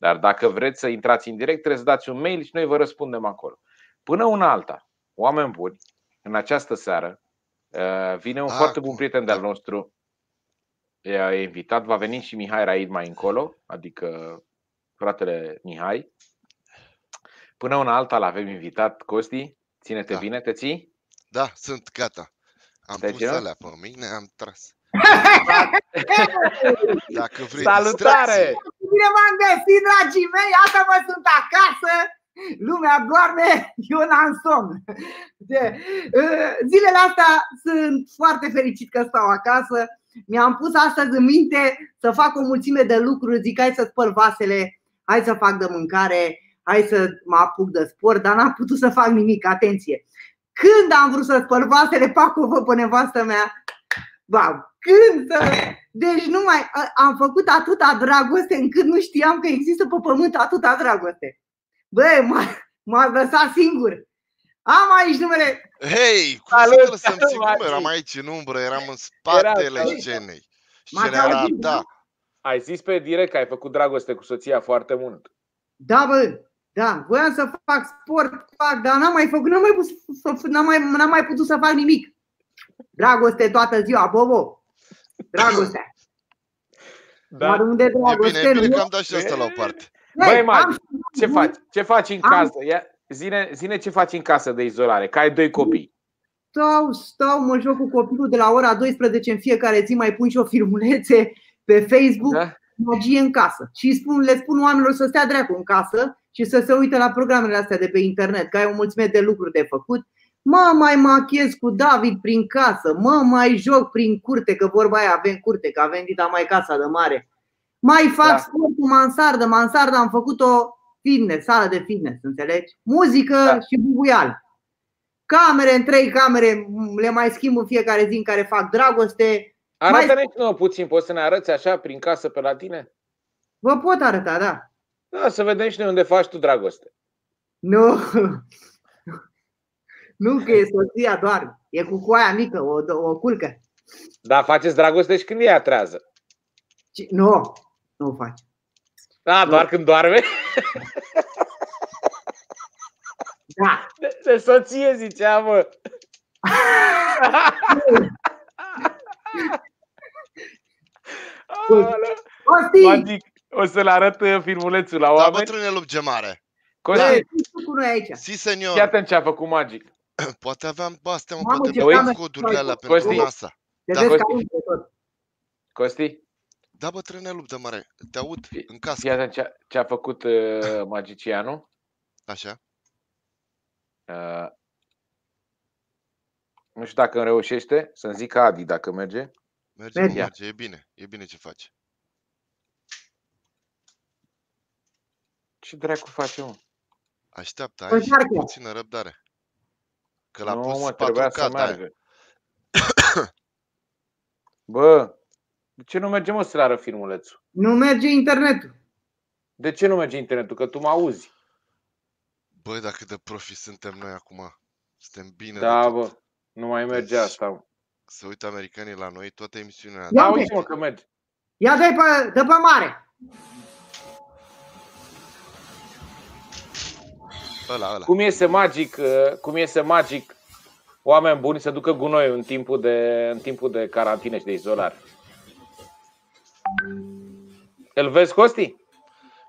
Dar dacă vreți să intrați în direct, trebuie să dați un mail și noi vă răspundem acolo. Până una alta, oameni buni, în această seară uh, vine un Ah, foarte bun acum, prieten de-al da. nostru. E invitat, va veni și Mihai Raid mai încolo, adică fratele Mihai. Până una alta l-avem invitat, Costi. Ține-te Da. bine, te ții? Da, sunt gata. Am Te-ai pus ținut? alea pe mine, am tras. Dacă vreți Salutare! distracție, Bine v-am găsit, dragii mei, asta mă sunt acasă, lumea doarme, eu n-am somn. De, uh, zilele astea sunt foarte fericit că stau acasă. Mi-am pus astăzi în minte să fac o mulțime de lucruri, zic hai să spăl vasele, hai să fac de mâncare, hai să mă apuc de sport, dar n-am putut să fac nimic, atenție. Când am vrut să spăl vasele, pac o văd pe nevastă mea, Wow, când să... Deci nu mai a- am făcut atâta dragoste încât nu știam că există pe pământ atâta dragoste. Băi, m-a, m-a lăsat singur. Am aici numele. Hei, cum Salut, să te lăsăm salut, sigur? Mati. Eram aici în umbră, eram în spatele salut. scenei. M-ați Scena era auzit, da. Ai zis pe direct că ai făcut dragoste cu soția foarte mult. Da, bă, da, voiam să fac sport, fac, dar n-am mai făcut, n-am mai, pus, să- n-am mai, n-am mai putut să fac nimic. Dragoste toată ziua, bobo. Dragoste. Dar Da? unde E dragoste? bine, e bine nu? că am dat și asta la o parte. Băi, Hei, Magi, am- Ce faci? Ce faci în Am- casă? Ia, zine, zine ce faci în casă de izolare, că ai doi copii. Stau, stau, mă joc cu copilul de la ora 12 în fiecare zi, mai pun și o filmulețe pe Facebook. Da? magie în casă și spun, le spun oamenilor să stea dracu în casă și să se uite la programele astea de pe internet, că ai o mulțime de lucruri de făcut. Mă mai machez cu David prin casă, mă mai joc prin curte, că vorba aia avem curte, că avem dita mai casa de mare. Mai fac Da. da. sport cu mansardă, mansardă am făcut-o fitness, sală de fitness, înțelegi? Muzică Da. da. și bubuial. Camere, în trei camere, le mai schimb în fiecare zi în care fac dragoste. Arată-ne și nouă puțin, poți să ne arăți așa prin casă pe la tine? Vă pot arăta, da. Da, să vedem și noi unde faci tu dragoste. Nu. Nu că e soția doar. E cu coaia mică, o, o culcă. Da, faceți dragoste și când ea trează. Ce- Nu, nu o faci. Da, doar când doarme. Da. De, de soție zicea, mă. Aoleu. Costi! Magic. O să-l arăt uh, filmulețul la Da, oameni. bătrâne lup gemare. Costi, Băi, tu cu noi aici. Si, fii senior. atent ce a făcut Magic. Poate aveam astea, mă, Mamă, poate ce aveam cameră codurile ai alea tu. pentru Costi. NASA. Te Da, vezi ca Costi. unul de tot. Costi, Da, bătrâne lup de mare. Te aud Fii- în casă. fii atent ce a, ce a făcut uh, magicianul. Așa. Uh, nu știu dacă îmi reușește să-mi zică Adi dacă merge. Merge, Merge. mă, merge. E bine. E bine ce faci. Ce dracu face, mă? Așteaptă, Păi ai și încearcă. puțină răbdare. Că l-a nu, pus mă, trebuia să 4K de aia. meargă. Bă, de ce nu merge, mă, să le arăt filmulețul? Nu merge internetul. De ce nu merge internetul? Că tu mă auzi. Băi, dacă de profi suntem noi acum. Suntem bine Da, de tot. bă, nu mai merge Deci- asta. mă. Să uită americanii la noi, toată emisiunea. Ia Da, uite. uite, mă, că merge. Ia dă pe, dă pe mare. Ăla, ăla. Cum iese magic, uh, cum iese magic oameni buni să ducă gunoi în timpul de, în timpul de carantină și de izolare. Îl vezi, Costi?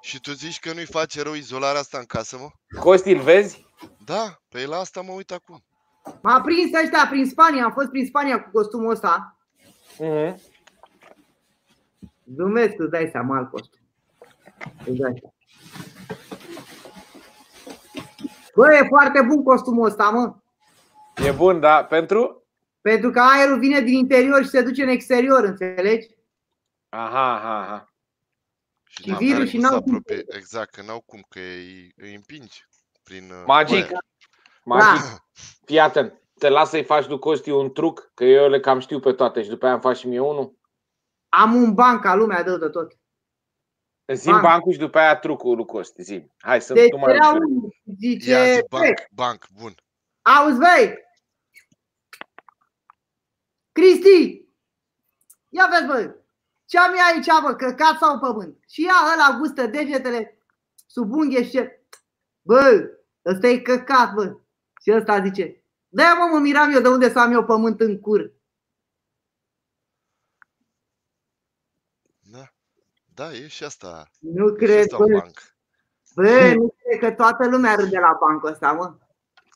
Și tu zici că nu-i face rău izolarea asta în casă, mă? Costi, îl vezi? Da, pe la asta mă uit acum. M-a prins ăștia prin Spania, am fost prin Spania cu costumul ăsta. Mhm. Zumesc, îți dai seama al costum. Îți dai seama. Bă, e foarte bun costumul ăsta, mă. E bun, da? Pentru? Pentru că aerul vine din interior și se duce în exterior, înțelegi? Aha, aha, aha. Și, Și n-am virus care și cum să n-au cum apropie. Exact, că n-au cum, că îi, îi împingi prin uh, Magic. coaie. Magic. Da. Fii atent. Te las să-i faci lui Costi un truc, că eu le cam știu pe toate și după aia îmi faci și mie unul. Am un ban ca lumea dă de tot. Zim Banc. bancul și după aia trucul lui Costi. Zim. Hai să Deci nu mai era ușor. unul, zice, Ia zi, "Băi, banc, banc, bun. auzi băi, Cristi, ia vezi băi, ce am eu aici bă, căcat sau pământ? Și ia ăla gustă degetele, sub unghe și ce? Bă, ăsta e căcat, bă. Și ăsta zice, da, mă, mă miram eu de unde să am eu pământ în cur. Da. Da, e și asta. Nu E și cred, asta un bă. banc. Bă, nu cred că toată lumea râde la bancul ăsta, mă.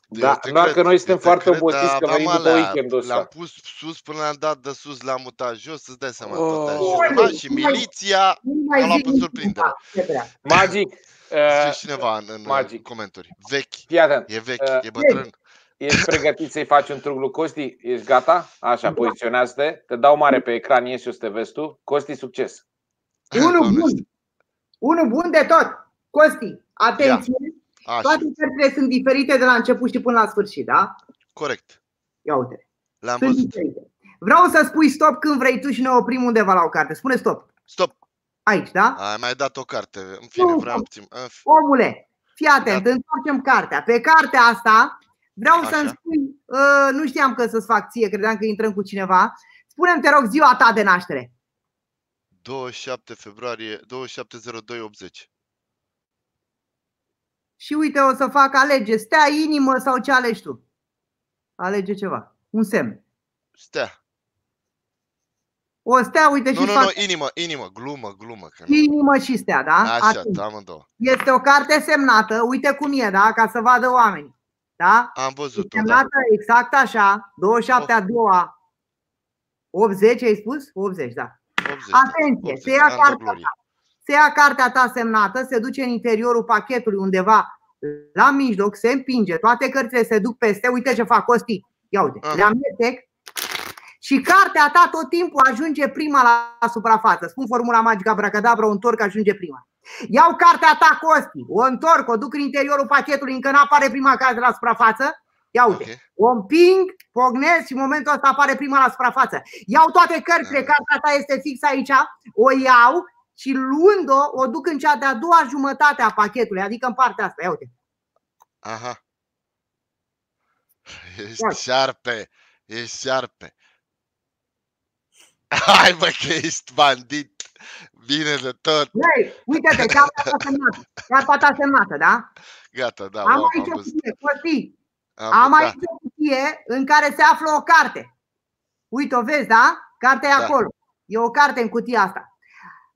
Da, Eu te doar că cred, noi suntem eu te foarte cred, obosiți dar că aveam venim după alea, weekendul ăsta. Le-am pus sus până le-am dat de sus, le-am mutat jos, îți dai seama, Oh. tot așa. Și Nu mai- miliția, Nu mai M-a luat zic pe nimic, surprindere. da, ce vrea. Magic, zice uh, cineva în, în Magic. comentarii. Vechi, fii atent. e vechi, Uh, e bătrân. Ești pregătit să-i faci un truc lui Costi? Ești gata? Așa, poziționează-te. Te dau mare pe ecran, ieși o să te vezi tu. Costi, succes! Unul Doamne, bun. Unul bun de tot. Costi, atenție. Așa, Toate cărțile sunt diferite de la început și până la sfârșit, da? corect. Ia uite. Le-am Sunt văzut. diferite. Vreau să spui stop când vrei tu și ne oprim undeva la o carte. Spune stop. Stop, Aici, da? ai mai dat o carte. În fine, Nu, vreau nu. puțin. în fi- Omule, fii atent, întoarcem cartea. Pe cartea asta vreau Așa. să-mi spui, uh, nu știam că să-ți fac ție, credeam că intrăm cu cineva. Spune-mi, te rog, ziua ta de naștere. 27 februarie, 270280. Și uite, o să fac alege, stea, inimă sau ce alegi tu. Alege ceva, un semn. Stea. O stea, uite și Nu, nu, fac nu, inimă, inimă, glumă, glumă. Că nu. inimă și stea, da? Așa, Atunci, amândouă. Este o carte semnată, uite cum e, da? Ca să vadă oamenii. Da? Am E văzut-o, da. semnată exact așa, 27 a doua, 80 ai spus? 80, da. 80, Atenție, 80, se ia an de cartea glorie. Se ia cartea ta semnată, se duce în interiorul pachetului undeva la mijloc, se împinge, toate cărțile se duc peste, uite ce fac Costi, ia uite, Aha. le amestec și cartea ta tot timpul ajunge prima la suprafață. Spun formula magică abracadabra, o întorc, ajunge prima. Iau cartea ta, Costi, o întorc, o duc în interiorul pachetului, încă nu apare prima carte la suprafață. Ia uite, Ok. o împing, pognesc și în momentul ăsta apare prima la suprafață. Iau toate cărțile, Ah. cartea ta este fix aici, o iau și luând-o, o duc în cea de-a doua jumătate a pachetului, adică în partea asta. Ia uite. Aha. Ia. Ești șarpe, ești șarpe. Hai bă că ești bandit, bine de tot. Ei, uite-te, cartea ta semnată. Cartea ta semnată, da? Gata, da, Am wow, aici am o văzut. cutie, Costi, Am, am da. aici o cutie în care se află o carte. Uite, o vezi, da? Cartea e Da. acolo. E o carte în cutia asta.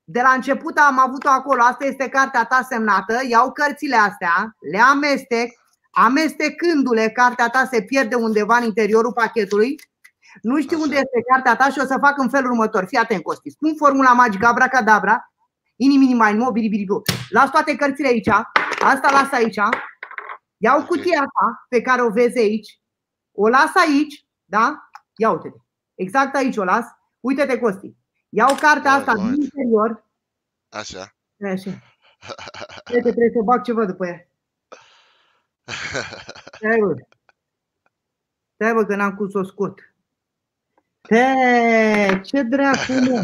De la început am avut-o acolo. Asta este cartea ta semnată. Iau cărțile astea, le amestec. Amestecându-le, cartea ta se pierde undeva în interiorul pachetului. Nu știu Așa. unde este cartea ta și o să fac în felul următor. Fii atent, Costi. Spun formula magică abracadabra. Inimini mai nou, biribiribu. Las toate cărțile aici. Asta las aici. Iau Ok. cutia ta pe care o vezi aici. O las aici, da? Ia uite-te. Exact aici o las. Uite-te, Costi. Iau cartea Moment, asta din moment. interior. Așa. Așa. Cred că trebuie să bag ceva după ea. Stai, bă. Stai, bă, că n-am cum să o scot. Te, ce dracu, mă?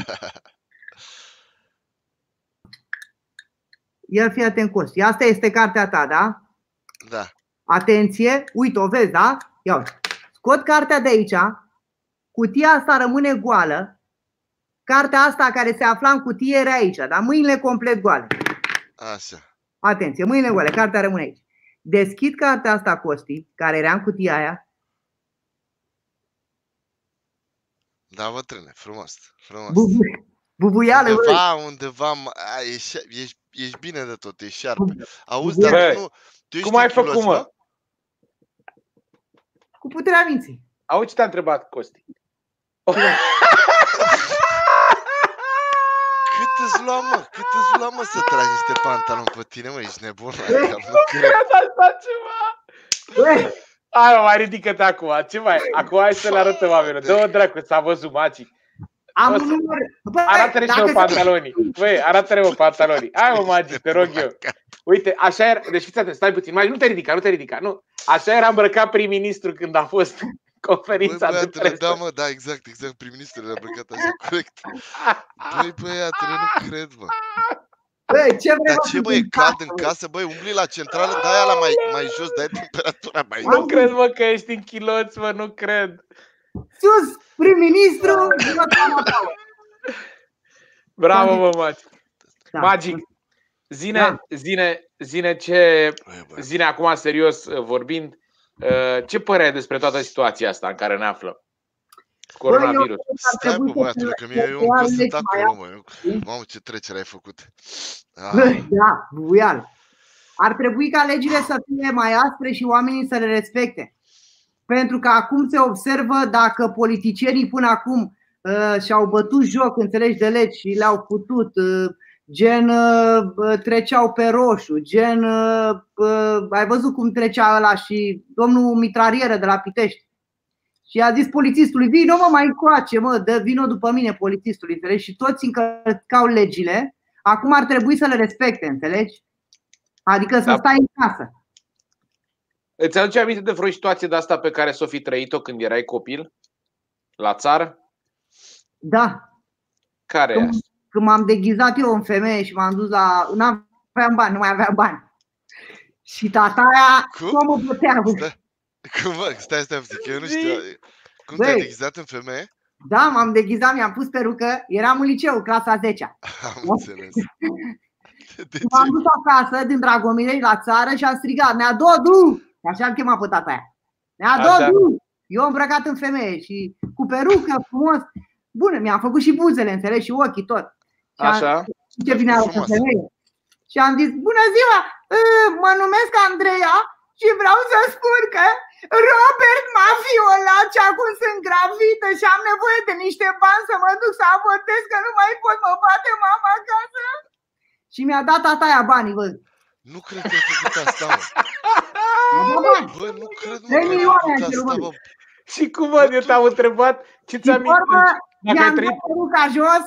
Ia fi atent, Costi. Asta este cartea ta, da? Da, Atenție, uite, o vezi, da? Ia uite. Scot cartea de aici, cutia asta rămâne goală, cartea asta care se afla în cutie era aici, dar mâinile complet goale. așa. Atenție, mâinile goale, cartea rămâne aici. Deschid cartea asta, Costi, care era în cutia aia. Da, bătrâne, frumos, frumos. Bubu, bubuială, bă. Undeva, undeva, m- a, ești, ești, ești bine de tot, ești șarpe. Auzi, Bă, dar tu nu, tu ești Cum ai închilos, făcut, mă? Cu puterea minții. Auzi ce te-a întrebat Costi. Cât îți lua, mă? Cât îți lua, mă, să tragi niște pantaloni pe tine, mă? Ești nebun, Bă, Michael, nu cred. Cred asta ceva. Bă, Hai, mă, mai ridică-te acum. Ce mai? Acum hai să le arătăm oamenilor. Dă-o dracu, s-a văzut Magic. Am O să- un număr. Bă, Arată-ne și dacă mă se- pantalonii. Băi, arată-ne mă pantalonii. Hai mă, Magic, te rog eu. Uite, așa era, deci fiți atent, stai puțin, mai nu te ridica, nu te ridica, nu. Așa era îmbrăcat prim-ministru când a fost Băi, conferința de băiatule, presă. da, mă, da, exact, exact, prim-ministrul a plecat așa, corect. Băi, băiatule, nu cred, mă. Bă, ce vrei, Dar mă, ce, să bă, e zic? cald în casă, băi, umbli la centrală, dai la mai, mai jos, dai temperatura mai Nu cred, mă, că ești în chiloți, mă, nu cred. Sus, prim-ministru, Jonathan Apollo. Bravo, mă, Magic. Da. Magic. Zine, Da. zine, zine ce, Băi, băi. zine acum serios uh, vorbind, uh, ce părere ai despre toată situația asta în care ne află? Coronavirus. Băi, eu cred că ar Stai, trebui bă, să băiatule, se- că mie eu să încă ia sunt legi mai acolo, mă. Eu- Mamă, ce trecere ai făcut. Ah, Da, buial. Ar trebui ca legile să fie mai aspre și oamenii să le respecte. Pentru că acum se observă dacă politicienii până acum uh, și-au bătut joc, înțelegi, de legi și le-au putut, uh, gen uh, treceau pe roșu, gen uh, uh, ai văzut cum trecea ăla și domnul mitralieră de la Pitești. Și a zis polițistului, vino mă mai încoace, mă, dă vino după mine polițistul, înțelegi? Și toți încălcau legile, acum ar trebui să le respecte, înțelegi? Adică să Da. stai în casă. Îți aduce aminte de vreo situație de asta pe care s-o fi trăit-o când erai copil? La țară? Da, Care e Cum- asta? când m-am deghizat eu în femeie și m-am dus la... Nu aveam bani, nu mai aveam bani. Și tata aia, Cum? cum mă putea, bă. Stai, cum, mă? Stai, stai, puțin, că eu nu Zi. știu. Cum te-ai Băi. deghizat în femeie? Da, m-am deghizat, mi-am pus perucă, eram în liceu, clasa 10 Am înțeles. De ce? M-am dus acasă din Dragomirei la țară și am strigat, Nea Dodu! Așa am chemat pe tata aia. Nea Așa. Dodu! Eu îmbrăcat în femeie și cu perucă frumos. Bun, mi-am făcut și buzele, înțelegi, și ochii tot. Și am- Așa? ce vine la Frumos. femeie. Și am zis, bună ziua, ă, mă numesc Andreea și vreau să spun că Robert m-a violat și acum sunt gravidă și am nevoie de niște bani să mă duc să avortez că nu mai pot, mă bate mama acasă. Și mi-a dat tata aia banii, bă. Nu cred că ai făcut asta, mă. Mi-a dat bani. Bă, nu cred, mă, Trei că ai milioane făcut ai asta, cerut, bă. Și cum mă, eu te-am întrebat ce Și ți-am vorba, Dacă ai mi-am trăit... dat peruca jos,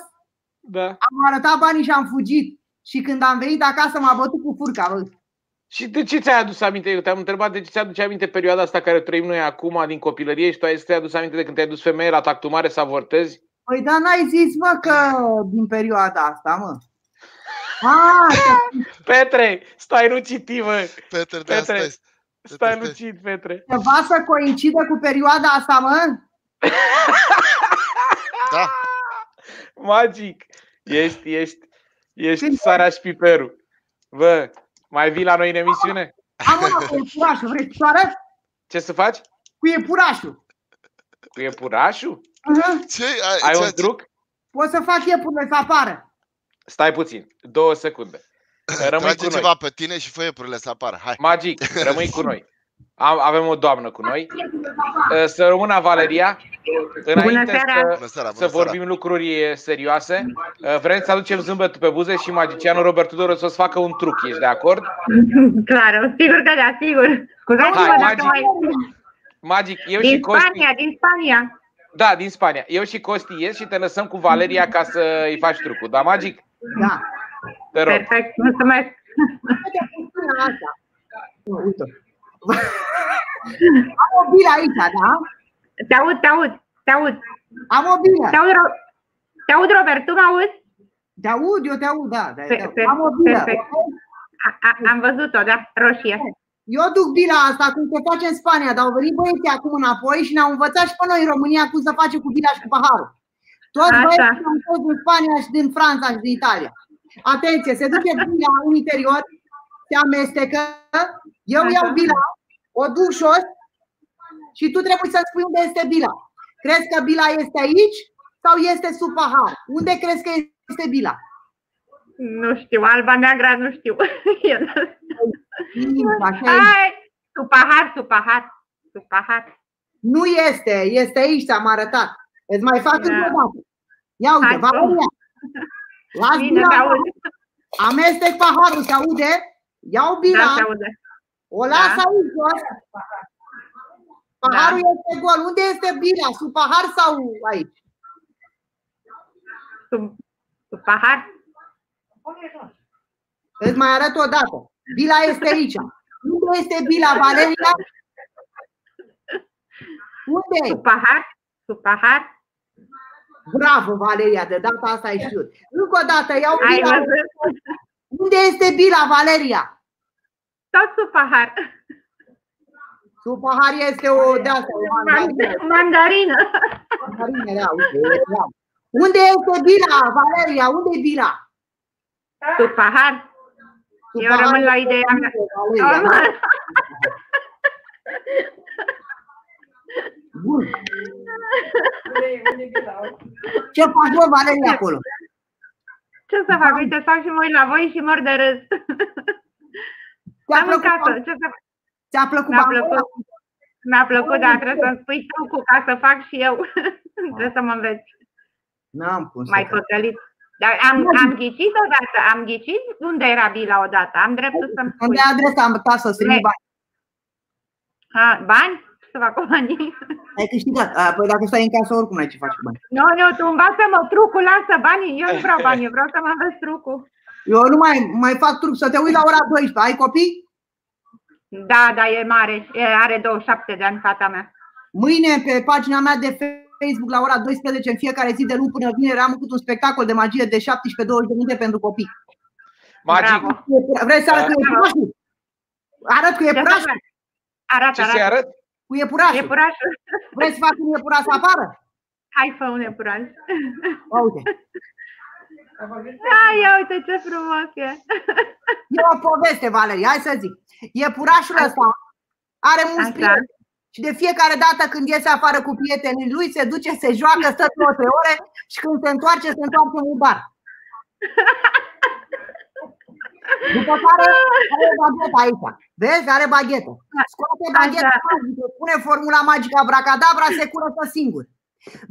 Da. am arătat banii și am fugit. Și când am venit acasă m-a bătut cu furca, bă. Și de ce ți-ai adus aminte? Eu te-am întrebat de ce ți-aduce aminte perioada asta care o trăim noi acum din copilărie și tu ai zis că ți-ai adus aminte de când te-ai dus femeie la tactumare să avortezi? Păi dar n-ai zis, mă, că din perioada asta, mă. Ah, Petre, stai nu citi, mă. Peter, de asta Petre, e. stai stai. nu citi, Petre. ceva să coincide cu perioada asta, mă? Da, Magic. Ești, ești, ești Când- sarea și piperul. Bă, mai vii la noi în emisiune? Am una cu iepurașul, vrei să arăt? Ce să faci? Cu iepurașul. Cu iepurașul? Uh-huh. ce ai? Ai ce- un truc? Pot să fac iepurile să apară. Stai puțin, două secunde. Rămâi Trage cu noi. ceva pe tine și fă iepurile să apară. Hai. Magic, rămâi cu noi. Am, avem o doamnă cu noi. Uh, Să rămână Valeria. Înainte seara. să, Bună seara, bună să vorbim seara. lucruri serioase, uh, vrem să aducem zâmbetul pe buze și magicianul Robert Tudor o să-ți facă un truc. Ești de acord? Clar, sigur că da, sigur. Scuzați-mă Hai, dacă Magic. mai... Magic, eu și Din Costi. Spania, din Spania. Da, din Spania. Eu și Costi ies și te lăsăm cu Valeria ca să îi faci trucul. Da, Magic? Da. Te rog. Perfect, mulțumesc. Uite, puțin asta. Nu, Uite. Am o bilă aici, da? Te aud, te aud, te aud. Am o bilă. Te aud, Ro- te aud Robert, tu mă auzi? Te aud, eu te aud, da. da, Pe- te aud. pe- Am o bilă. perfect. A, a, am văzut-o, da, roșie. Eu duc bila asta cum se face în Spania, dar au venit băieții acum înapoi și ne-au învățat și pe noi în România cum să face cu bila și cu paharul. Toți Așa. băieții au fost din Spania și din Franța și din Italia. Atenție, se duce bila în interior, se amestecă, eu Așa. iau bila, o duc jos și tu trebuie să-mi spui unde este bila. Crezi că bila este aici sau este sub pahar? Unde crezi că este bila? Nu știu, alba neagra, nu știu. Eu nu- Așa e. Hai, sub pahar, sub pahar, sub pahar. Nu este, este aici, ți-am arătat. Îți mai fac Da. încă o dată. Ia uite, Hai, Valeria. Las Bine, bila, te aud. amestec paharul, se aude? Iau Da, bila, se aude. o las Da. aici jos. Paharul este gol. Unde este bila? Sub pahar sau aici? Sub, sub pahar. Îți mai arăt o dată. Bila este aici. Unde este bila, Valeria? Unde? Sub pahar, sub pahar. Bravo, Valeria, de data asta ai știut. Încă o dată, iau Ai bila. văzut? Unde este bila, Valeria? Tot sub pahar. Sub pahar este o de asta, o mandarină. Mandarină. Mandarină, da, uite, da. Unde este bila, Valeria? Unde e bila? Sub pahar. Eu rămân la ideea mea. Valeria. Bun. Ce faci, bă, Valeria, acolo? Ce să fac? Uite, stau și mă uit la voi și mor de râs. Ți-a Am în plăcut, casă. Ce să fac? ți-a plăcut Mi-a Valeria? plăcut. Mi-a plăcut, dar trebuie să-mi spui trucul ca să fac și eu. trebuie să mă înveți. N-am cum să Mai cred. păcălit. Dar am, am ghicit odată, am ghicit unde era bila odată. Am dreptul să-mi spui. Unde adresa am ta să strimi Ne- bani? A, bani? Să fac cu banii? Ai câștigat. A, Păi dacă stai în casă, oricum ai ce faci cu bani. Nu, nu, tu învață-mă trucul, lasă banii. Eu nu vreau bani, eu vreau să mă înveți trucul. Eu nu mai, mai fac truc să te uiți la ora 12. Ai copii? Da, da, e mare. E, are 27 de ani, fata mea. Mâine, pe pagina mea de Facebook, la ora 12, în fiecare zi de luni până vineri, am făcut un spectacol de magie de 17-20 de minute pentru copii. Magic. Bravo. Vrei să arăt cu iepurașul? Arăt cu Ce să iepurașul? fac? Arată, Ce se arată. arăt? Cu iepurașul. Iepurașul. Vreți să fac un iepuraș să apară? Hai, fă un iepuraș. Ia Uite. Da, ia uite ce frumos e. E o poveste, Valeria, hai să zic. Iepurașul ăsta are mulți Așa. prieteni. Și de fiecare dată când iese afară cu prietenii lui, se duce, se joacă, stă două, trei ore și când se întoarce, se întoarce în bar. După care are baghetă aici. Vezi? Are baghetă. Scoate bagheta Așa. magică, pune formula magică abracadabra, se curăță singur.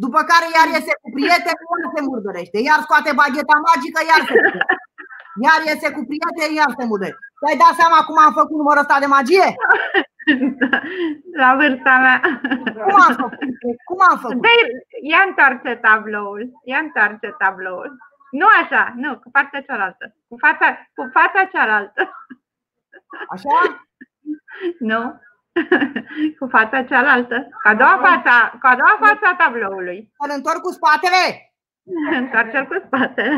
După care iar iese cu prieteni, iar se murdărește. Iar scoate bagheta magică, iar se murdărește. Iar iese cu prieteni, iar se murdărește. Ți-ai dat seama cum am făcut numărul ăsta de magie? La vârsta mea. Cum am făcut? Cum am făcut? Dă ia întoarce tabloul. Ia întoarce tabloul. Nu așa, nu, cu partea cealaltă. Cu fața, cu fața cealaltă. Așa? Nu? cu fața cealaltă. Cu a doua fața, cu a doua fața a tabloului. Să-l întorc cu spatele? Întoarce-l cu spatele.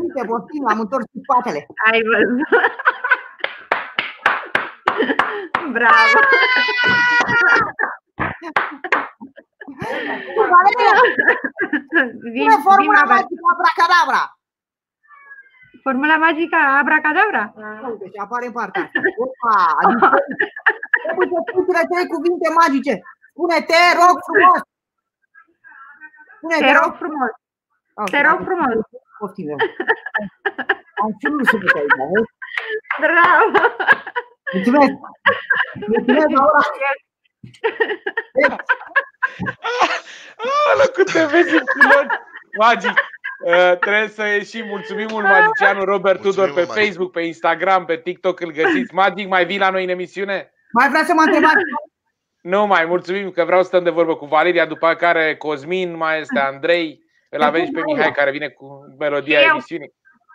Uite, poftim, l-am întors cu spatele. Ai văzut. Bravo! Valeria, Vin, pune vin formula Robert. magică abracadabra. Formula magică abracadabra? Uite, și apare în partea asta. Opa, adică trebuie să spui cele trei cuvinte magice. Spune te rog frumos. Spune Te rog frumos, Ok, te rog frumos. Poftim eu. Am și nu sunt aici, vezi? Bravo! Mulțumesc. Mulțumesc, Laura. Ala, cât te vezi în culori. Magic. Uh, trebuie să ieșim. Mulțumim mult magicianul Robert Mulțumim, Tudor pe Magic. Facebook, pe Instagram, pe TikTok îl găsiți. Magic, mai vii la noi în emisiune? Mai vrea să mă întrebați? Nu mai, mulțumim că vreau să stăm de vorbă cu Valeria, după care Cosmin, mai este Andrei. Îl avem și pe Mihai care vine cu melodia Și eu. emisiunii.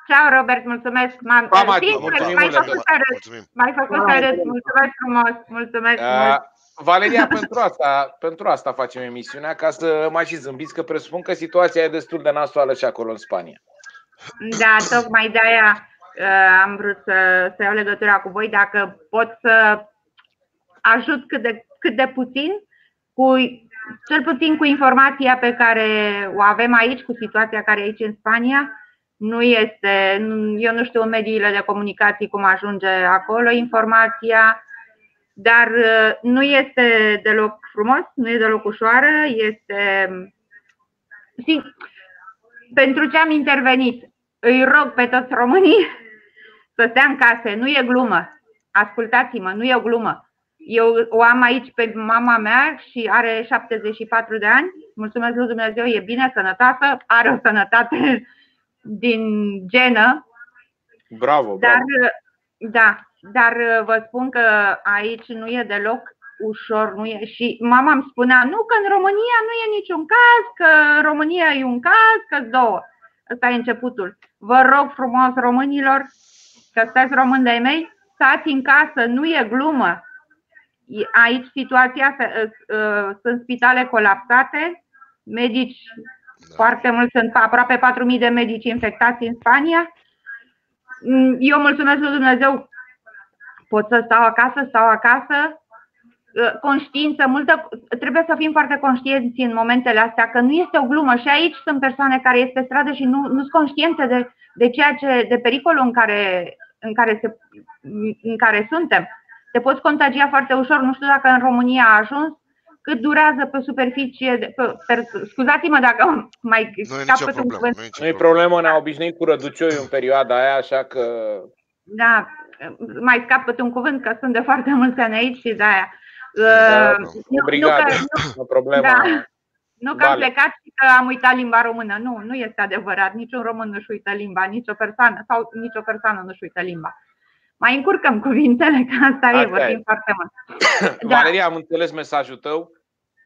Ciao, Robert, mulțumesc. M-am, Pa, Magi, sincer, mulțumim m-ai mult de făcut tot. să râd. Mulțumim. M-ai făcut să râd. Mulțumesc frumos. Mulțumesc Uh, mult. Valeria, pentru asta, pentru asta facem emisiunea, ca să mai și zâmbiți, că presupun că situația e destul de nasoală și acolo în Spania. Da, tocmai de aia uh, am vrut să, să iau legătura cu voi dacă pot să ajut cât de, cât de puțin, cu, cel puțin cu informația pe care o avem aici, cu situația care e aici în Spania. Nu este, nu- eu nu știu în mediile de comunicații cum ajunge acolo informația, dar uh, nu este deloc frumos, nu e deloc ușoară, este. Si- pentru ce am intervenit, îi rog pe toți românii să stea în case, nu e glumă. Ascultați-mă, nu e o glumă. Eu o am aici pe mama mea și are 74 de ani. Mulțumesc lui Dumnezeu, e bine, sănătoasă, are o sănătate din genă, Bravo, dar bravo. da, dar vă spun că aici nu e deloc ușor, nu e. Și mama îmi spunea, nu, că în România nu e niciun caz, că în România e un caz, că două. Ăsta e începutul. Vă rog frumos, românilor, că sunteți români de mei, stați în casă, nu e glumă. E- Aici situația, se- uh, sunt spitale colapsate, medici Da. foarte mulți, sunt aproape 4.000 de medici infectați în Spania. Mm, Eu mulțumesc lui Dumnezeu, pot să stau acasă, stau acasă. Uh, Conștiință multă, trebuie să fim foarte conștienți în momentele astea, că nu este o glumă. Și aici sunt persoane care este pe stradă și nu, nu sunt conștiente de, de ceea ce, de pericolul în care în care, se, în care suntem, te poți contagia foarte ușor. Nu știu dacă în România a ajuns, cât durează pe superficie. de- Pe, per, scuzați-mă dacă mai Nu e nicio capăt un problemă. cuvânt. Nu e nicio Nu e problemă. problemă, ne-am obișnuit cu răducioi în perioada aia, așa că Da, mai scapăt un cuvânt că sunt de foarte mulți ani aici și de aia. Da, Uh, nu, nu, obrigat, că, o problemă. Da. nu că am Vale. plecat și că am uitat limba română. Nu, nu este adevărat. Niciun român nu-și uită limba, nicio persoană sau nicio persoană nu-și uită limba. Mai încurcăm cuvintele, că asta, Asta e, e. vorbim foarte mult. Da. Valeria, am înțeles mesajul tău.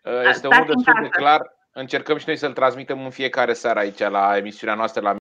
Este Stați unul în destul de casă. clar. Încercăm și noi să-l transmitem în fiecare seară aici la emisiunea noastră la